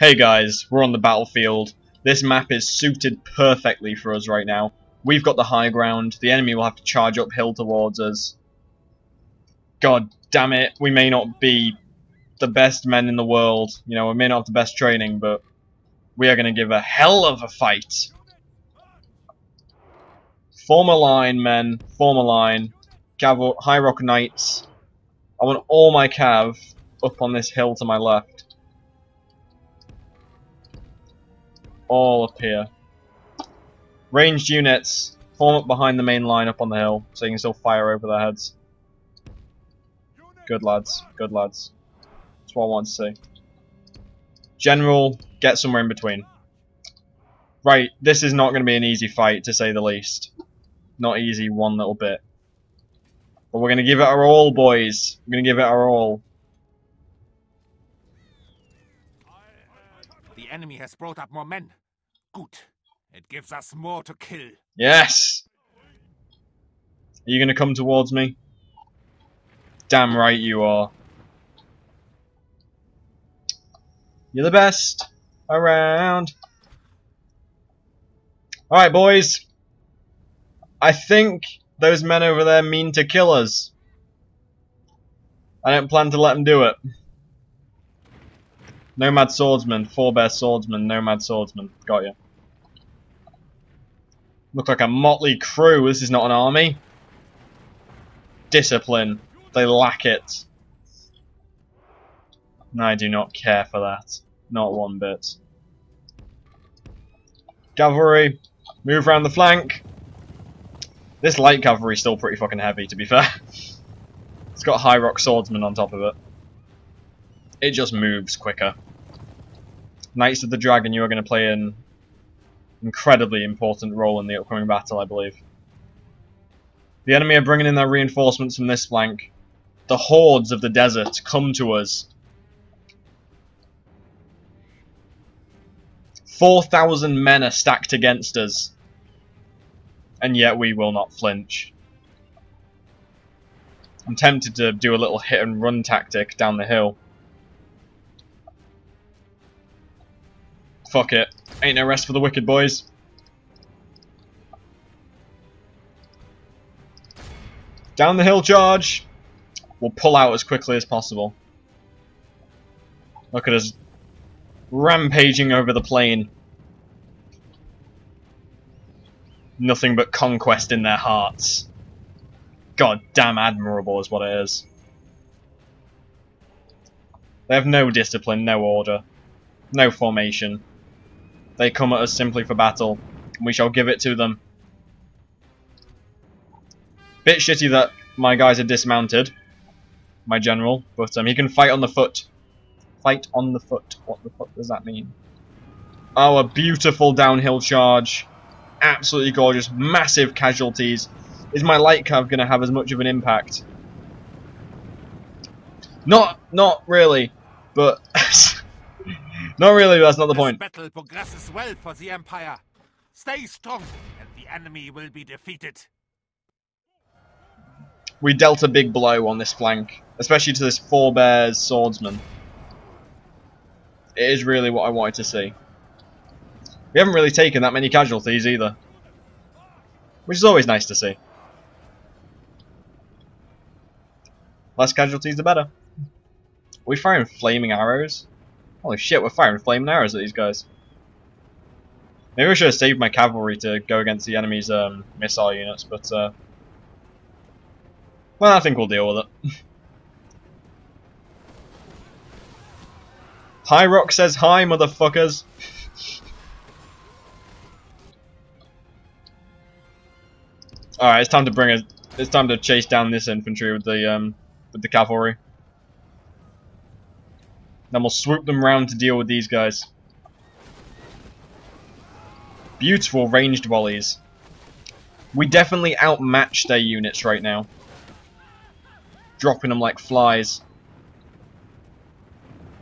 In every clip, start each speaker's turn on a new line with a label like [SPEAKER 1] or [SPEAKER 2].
[SPEAKER 1] Hey guys, we're on the battlefield. This map is suited perfectly for us right now. We've got the high ground. The enemy will have to charge uphill towards us. God damn it, we may not be the best men in the world. You know, we may not have the best training, but we are going to give a hell of a fight. Form a line, men. Form a line. Cav High Rock Knights. I want all my cav up on this hill to my left. All appear. Ranged units, form up behind the main line up on the hill, so you can still fire over their heads. Good lads, good lads. That's what I want to see. General, get somewhere in between. Right, this is not going to be an easy fight, to say the least. Not easy one little bit. But we're going to give it our all, boys. We're going to give it our all.
[SPEAKER 2] The enemy has brought up more men. Good. It gives us more to kill.
[SPEAKER 1] Yes! Are you going to come towards me? Damn right you are. You're the best around. Alright, boys. I think those men over there mean to kill us. I don't plan to let them do it. Nomad swordsman, forebear swordsman, nomad swordsman. Got you. Look like a motley crew. This is not an army. Discipline. They lack it. And I do not care for that. Not one bit. Cavalry. Move around the flank. This light cavalry is still pretty fucking heavy, to be fair. it's got high rock swordsman on top of it. It just moves quicker. Knights of the Dragon, you are going to play an incredibly important role in the upcoming battle, I believe. The enemy are bringing in their reinforcements from this flank. The hordes of the desert come to us. 4,000 men are stacked against us and yet we will not flinch. I'm tempted to do a little hit and run tactic down the hill. Fuck it. Ain't no rest for the wicked boys. Down the hill charge! We'll pull out as quickly as possible. Look at us rampaging over the plain. nothing but conquest in their hearts. God damn admirable is what it is. They have no discipline, no order, no formation. They come at us simply for battle, and we shall give it to them. Bit shitty that my guys are dismounted, my general, but um, he can fight on the foot. Fight on the foot. What the fuck does that mean? Oh, a beautiful downhill charge absolutely gorgeous, massive casualties. Is my light cav going to have as much of an impact? Not, not really, but not really. That's not the point.
[SPEAKER 2] This battle progresses well for the Empire. Stay strong, and the enemy will be defeated.
[SPEAKER 1] We dealt a big blow on this flank, especially to this forebears swordsman. It is really what I wanted to see. We haven't really taken that many casualties either. Which is always nice to see. Less casualties the better. Are we firing flaming arrows? Holy shit, we're firing flaming arrows at these guys. Maybe I should have saved my cavalry to go against the enemy's um, missile units, but uh, well, I think we'll deal with it. High Rock says hi, motherfuckers. Alright, it's time to bring it. It's time to chase down this infantry with the um with the cavalry. Then we'll swoop them round to deal with these guys. Beautiful ranged volleys. We definitely outmatch their units right now. Dropping them like flies.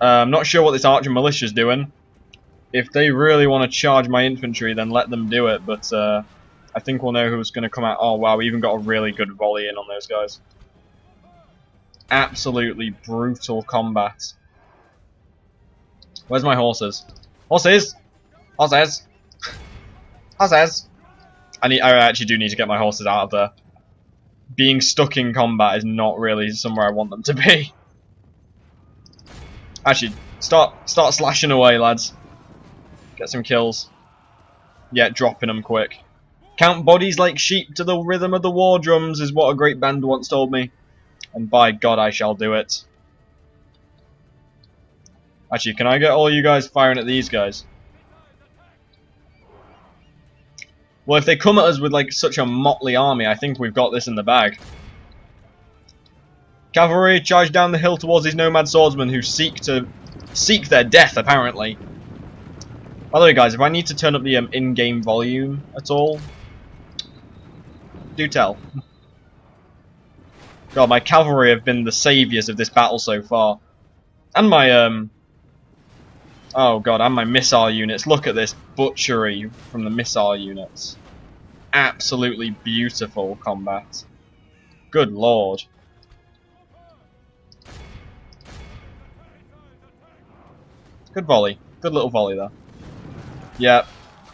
[SPEAKER 1] Uh, I'm not sure what this archer militia's doing. If they really want to charge my infantry, then let them do it, but uh, I think we'll know who's going to come out. Oh, wow, we even got a really good volley in on those guys. Absolutely brutal combat. Where's my horses? Horses! Horses! Horses! I need. I actually do need to get my horses out of there. Being stuck in combat is not really somewhere I want them to be. Actually, start start slashing away, lads. Get some kills. Yeah, dropping them quick. Count bodies like sheep to the rhythm of the war drums is what a great band once told me. And by God, I shall do it. Actually, can I get all you guys firing at these guys? Well, if they come at us with like such a motley army, I think we've got this in the bag. Cavalry charge down the hill towards these nomad swordsmen who seek to seek their death, apparently. By the way, guys, if I need to turn up the um, in-game volume at all, do tell. God, my cavalry have been the saviours of this battle so far. And my, um... Oh god, and my missile units. Look at this butchery from the missile units. Absolutely beautiful combat. Good lord. Good volley. Good little volley there. Yeah.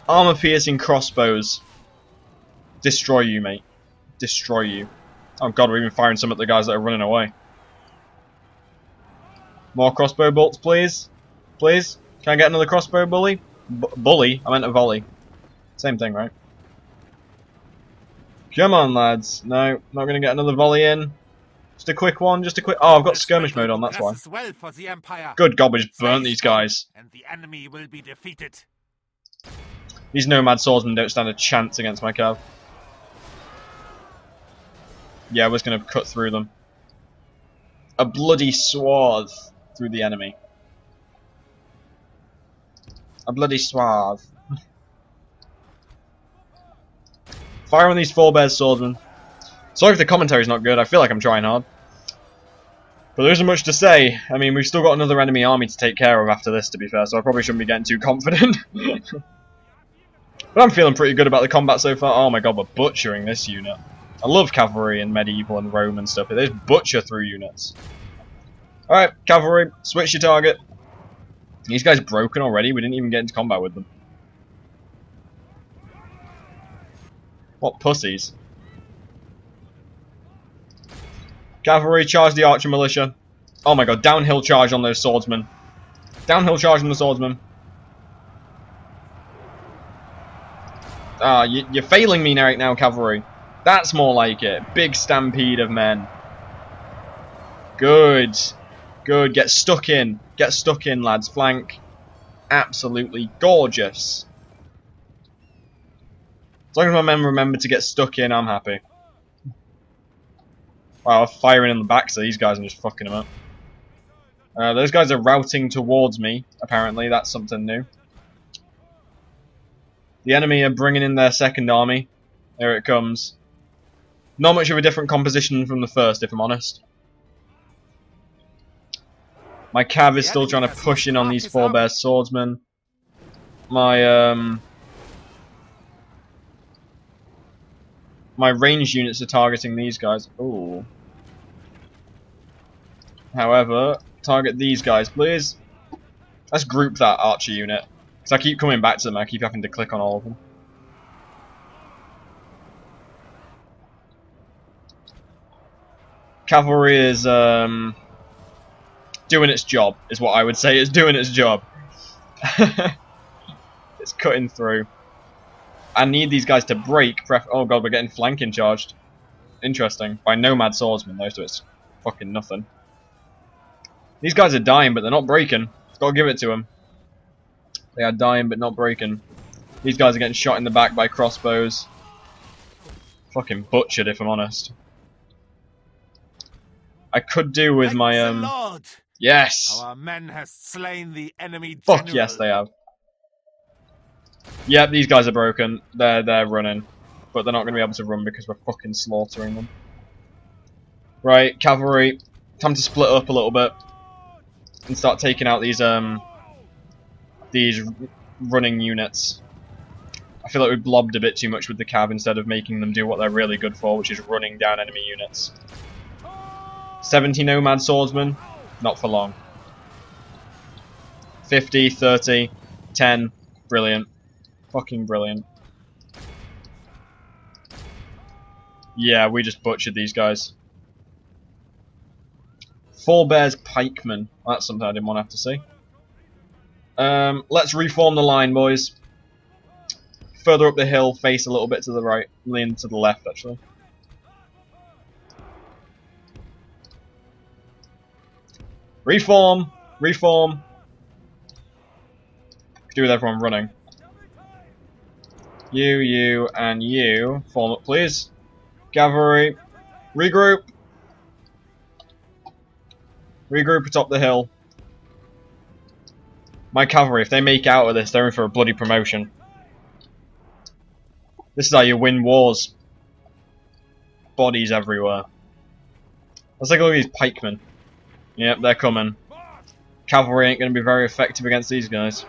[SPEAKER 1] Armor piercing crossbows. Destroy you, mate. Destroy you. Oh god, we're even firing some at the guys that are running away. More crossbow bolts, please. Please. Can I get another crossbow bully? B bully? I meant a volley. Same thing, right? Come on, lads. No, not going to get another volley in. Just a quick one, just a quick... Oh, I've got skirmish mode on, that's why.
[SPEAKER 2] Well for the Empire.
[SPEAKER 1] Good God, we just burnt these guys.
[SPEAKER 2] And the enemy will be defeated.
[SPEAKER 1] These nomad swordsmen don't stand a chance against my cav. Yeah, we're just going to cut through them. A bloody swath through the enemy. A bloody swath. Fire on these forebears swordsmen. Sorry if the commentary's not good, I feel like I'm trying hard. But there isn't much to say. I mean, we've still got another enemy army to take care of after this, to be fair, so I probably shouldn't be getting too confident. but I'm feeling pretty good about the combat so far. Oh my god, we're butchering this unit. I love cavalry and medieval and Roman stuff, but they just butcher through units. Alright, cavalry, switch your target. These guys broken already, we didn't even get into combat with them. What pussies. Cavalry, charge the archer militia. Oh my god, downhill charge on those swordsmen. Downhill charge on the swordsmen. Ah, you, you're failing me right now, cavalry. That's more like it. Big stampede of men. Good. Good. Get stuck in. Get stuck in, lads. Flank. Absolutely gorgeous. As long as my men remember to get stuck in, I'm happy. Wow, firing in the back, so these guys are just fucking them up. Uh, those guys are routing towards me, apparently. That's something new. The enemy are bringing in their second army. Here it comes. Not much of a different composition from the first, if I'm honest. My cav is still trying to push in on these forebear swordsmen. My um my range units are targeting these guys. Ooh. However, target these guys, please. Let's group that archer unit. Because I keep coming back to them, I keep having to click on all of them. Cavalry is um, doing its job, is what I would say. It's doing its job. it's cutting through. I need these guys to break. oh god, we're getting flanking charged. Interesting. By Nomad Swordsmen, though, so it's fucking nothing. These guys are dying, but they're not breaking. Gotta give it to them. They are dying, but not breaking. These guys are getting shot in the back by crossbows. Fucking butchered, if I'm honest. I could do with my um. Yes.
[SPEAKER 2] Our men have slain the enemy
[SPEAKER 1] Fuck
[SPEAKER 2] general.
[SPEAKER 1] yes, they have. Yep, these guys are broken. They're they're running, but they're not going to be able to run because we're fucking slaughtering them. Right, cavalry, time to split up a little bit and start taking out these um these running units. I feel like we blobbed a bit too much with the cav instead of making them do what they're really good for, which is running down enemy units. 70 Nomad Swordsmen, not for long. 50, 30, 10. Brilliant. Fucking brilliant. Yeah, we just butchered these guys. Forebears Pikemen. That's something I didn't want to have to see. Um, let's reform the line, boys. Further up the hill, face a little bit to the right, lean to the left, actually. Reform! Reform! Do with everyone running. You, you, and you. Form up, please. Cavalry. Regroup. Regroup atop the hill. My cavalry, if they make out of this, they're in for a bloody promotion. This is how you win wars. Bodies everywhere. Let's take a look at these pikemen. Yep, they're coming. Cavalry ain't going to be very effective against these guys.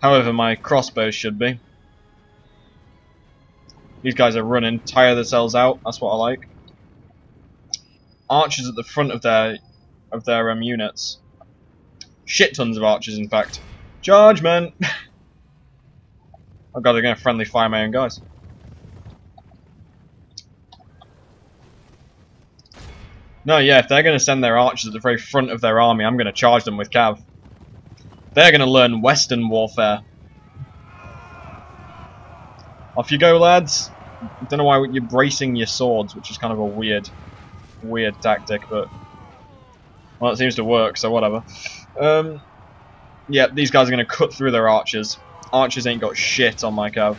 [SPEAKER 1] However, my crossbows should be. These guys are running, tire themselves out, that's what I like. Archers at the front of their of their um, units. Shit tons of archers, in fact. Charge, men! oh god, they're going to friendly fire my own guys. No, yeah, if they're going to send their archers at the very front of their army, I'm going to charge them with cav. They're going to learn Western warfare. Off you go, lads. I don't know why you're bracing your swords, which is kind of a weird, weird tactic, but well, it seems to work, so whatever. Um, yeah, these guys are going to cut through their archers. Archers ain't got shit on my cav.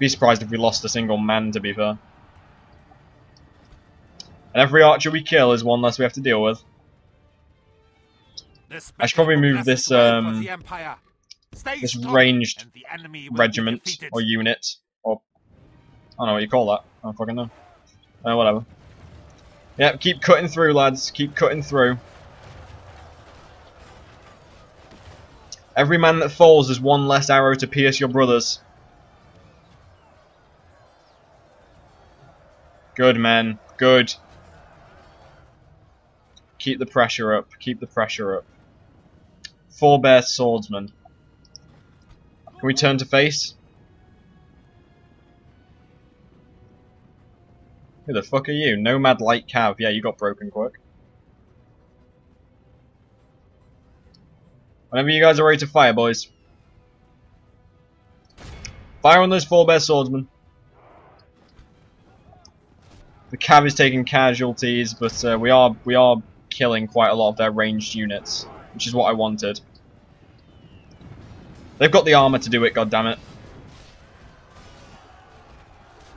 [SPEAKER 1] Be surprised if we lost a single man, to be fair. And every archer we kill is one less we have to deal with. I should probably move this um this ranged regiment or unit or I don't know what you call that. I don't fucking know. Uh, whatever. Yep, keep cutting through, lads. Keep cutting through. Every man that falls is one less arrow to pierce your brothers. Good, men. Good. Keep the pressure up. Keep the pressure up. Forebear swordsman. Can we turn to face? Who the fuck are you? Nomad Light Cav. Yeah, you got broken quick. Whenever you guys are ready to fire, boys. Fire on those forebear swordsmen. The Cav is taking casualties, but uh, we are we are killing quite a lot of their ranged units, which is what I wanted. They've got the armor to do it, God damn it!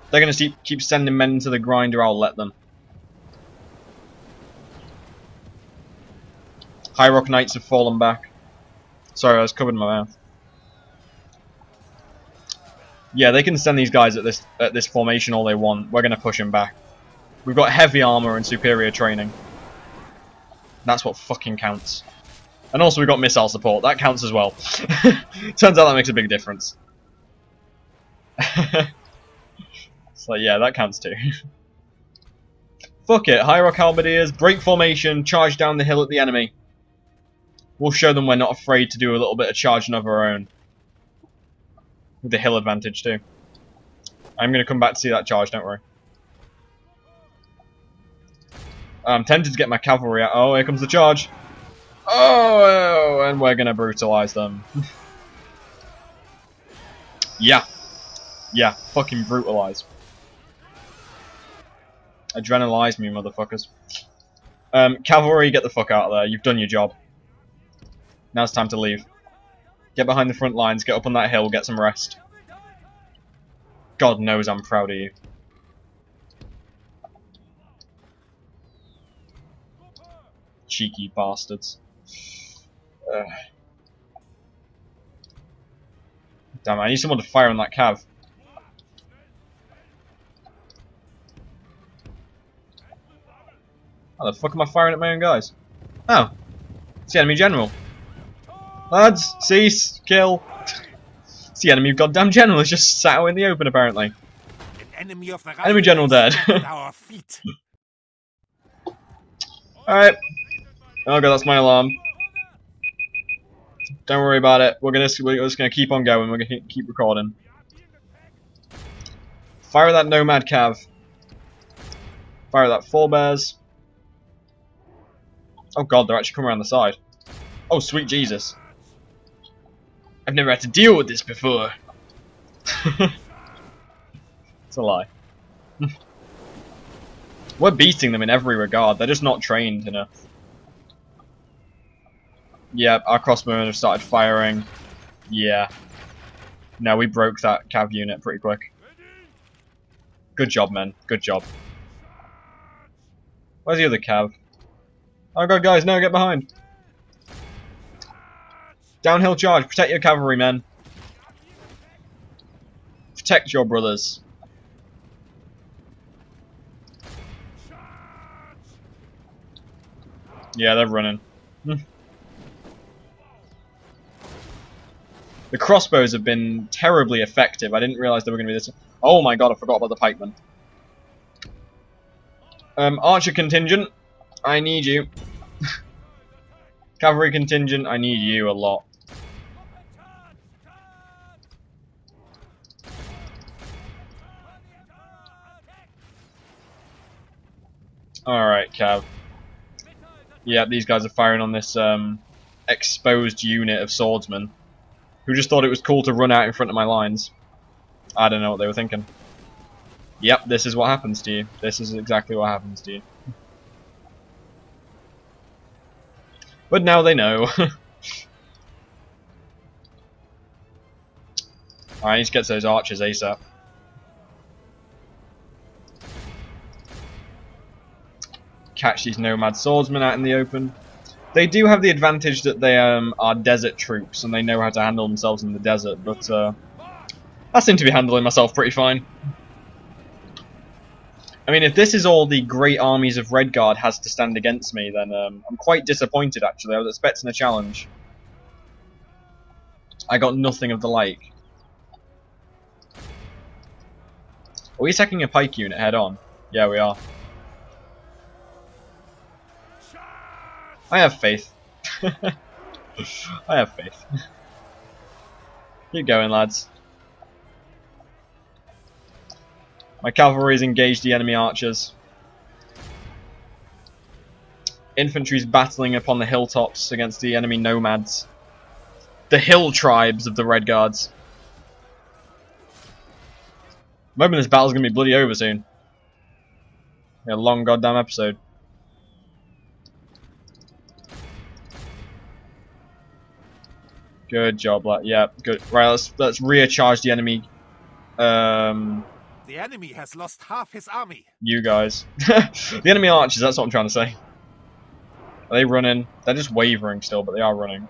[SPEAKER 1] They're going to keep, keep sending men to the grinder, I'll let them. High Rock Knights have fallen back. Sorry, I was covered in my mouth. Yeah, they can send these guys at this at this formation all they want. We're going to push them back. We've got heavy armor and superior training. That's what fucking counts. And also we got missile support. That counts as well. Turns out that makes a big difference. so yeah, that counts too. Fuck it. High Halberdiers, break formation, charge down the hill at the enemy. We'll show them we're not afraid to do a little bit of charging of our own. With the hill advantage too. I'm going to come back to see that charge, don't worry. I'm tempted to get my cavalry out. Oh, here comes the charge. Oh, and we're gonna brutalize them. yeah. Yeah, fucking brutalize. Adrenalize me, motherfuckers. Um, cavalry, get the fuck out of there. You've done your job. Now it's time to leave. Get behind the front lines, get up on that hill, get some rest. God knows I'm proud of you. Cheeky bastards. Uh, damn, I need someone to fire on that cav. How the fuck am I firing at my own guys? Oh. It's the enemy general. Lads, cease, kill. it's the enemy goddamn general is just sat out in the open apparently. Enemy, enemy general dead. Alright. Oh god, that's my alarm. Don't worry about it. We're gonna we're just gonna keep on going. We're gonna keep recording. Fire that nomad cav. Fire that forebears. Oh god, they're actually coming around the side. Oh sweet Jesus. I've never had to deal with this before. it's a lie. We're beating them in every regard. They're just not trained enough. Yep, our crossbowmen have started firing. Yeah. No, we broke that cav unit pretty quick. Good job, men. Good job. Where's the other cav? Oh god, guys, no, get behind. Downhill charge. Protect your cavalry, men. Protect your brothers. Yeah, they're running. Hmm. The crossbows have been terribly effective. I didn't realise they were going to be this... Oh my god, I forgot about the pikemen. Um, archer contingent, I need you. Cavalry contingent, I need you a lot. Alright, Cav. Yeah, these guys are firing on this um, exposed unit of swordsmen who just thought it was cool to run out in front of my lines. I don't know what they were thinking. Yep, this is what happens to you. This is exactly what happens to you. But now they know. I need to get those archers ASAP. Catch these nomad swordsmen out in the open. They do have the advantage that they um, are desert troops and they know how to handle themselves in the desert, but uh, I seem to be handling myself pretty fine. I mean, if this is all the great armies of Redguard has to stand against me, then um, I'm quite disappointed, actually. I was expecting a challenge. I got nothing of the like. Are we attacking a pike unit head on? Yeah, we are. I have faith. I have faith. Keep going, lads. My cavalry's engaged the enemy archers. Infantry's battling upon the hilltops against the enemy nomads. The hill tribes of the Redguards. I'm this battle's gonna be bloody over soon. A long goddamn episode. Good job, lad. Yeah, good. Right, let's let's recharge the enemy. Um,
[SPEAKER 2] the enemy has lost half his army.
[SPEAKER 1] You guys, the enemy archers. That's what I'm trying to say. Are they running? They're just wavering still, but they are running.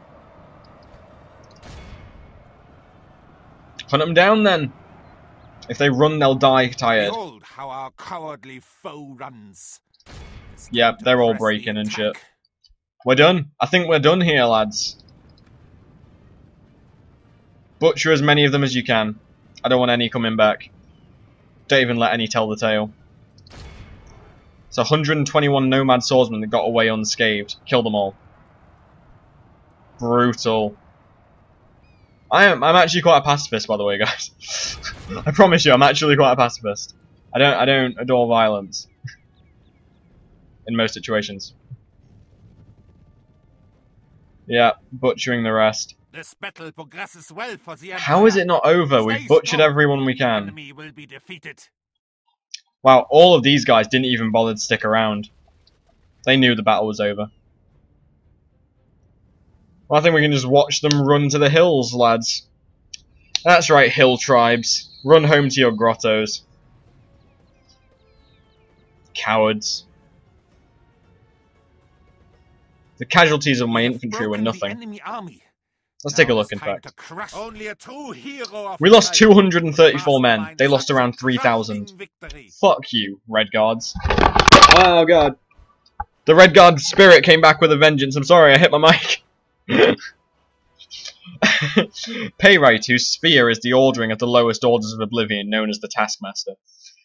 [SPEAKER 1] Hunt them down then. If they run, they'll die tired.
[SPEAKER 2] Behold how our cowardly foe runs.
[SPEAKER 1] Yep, they're all breaking and shit. We're done. I think we're done here, lads. Butcher as many of them as you can. I don't want any coming back. Don't even let any tell the tale. It's 121 nomad swordsmen that got away unscathed. Kill them all. Brutal. I am I'm actually quite a pacifist by the way guys. I promise you I'm actually quite a pacifist. I don't I don't adore violence. In most situations. Yeah, butchering the rest.
[SPEAKER 2] This battle progresses well for the Empire.
[SPEAKER 1] How is it not over? We've butchered everyone we can.
[SPEAKER 2] enemy will be defeated.
[SPEAKER 1] Wow, all of these guys didn't even bother to stick around. They knew the battle was over. Well, I think we can just watch them run to the hills, lads. That's right, hill tribes. Run home to your grottos. Cowards. The casualties of my infantry were nothing.
[SPEAKER 2] Enemy army.
[SPEAKER 1] Let's take a look, in fact.
[SPEAKER 2] Only a true hero
[SPEAKER 1] We lost 234 men. They lost around 3,000. Fuck you, Redguards. Oh god. The Redguard spirit came back with a vengeance. I'm sorry, I hit my mic. Peryite, whose sphere is the ordering of the lowest orders of Oblivion, known as the Taskmaster.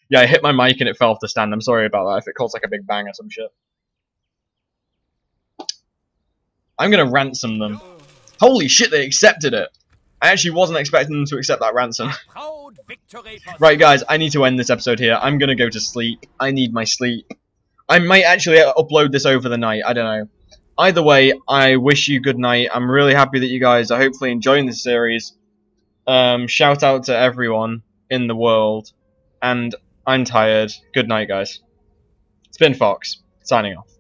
[SPEAKER 1] Yeah, I hit my mic and it fell off the stand. I'm sorry about that if it caused like a big bang or some shit. I'm gonna ransom them. Holy shit, they accepted it. I actually wasn't expecting them to accept that ransom.
[SPEAKER 2] Proud victory for
[SPEAKER 1] right, guys, I need to end this episode here. I'm gonna go to sleep. I need my sleep. I might actually upload this over the night. I don't know. Either way, I wish you good night. I'm really happy that you guys are hopefully enjoying this series. Um, shout out to everyone in the world. And I'm tired. Good night, guys. It's been Fox, signing off.